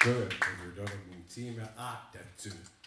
Good. And you're doing a team ah, at Octa too.